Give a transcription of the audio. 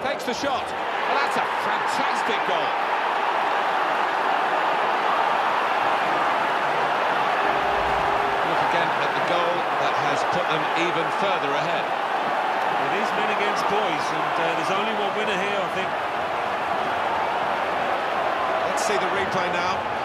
Takes the shot. Well, that's a fantastic goal. Look again at the goal that has put them even further ahead. It is men against boys, and uh, there's only one winner here, I think. Let's see the replay now.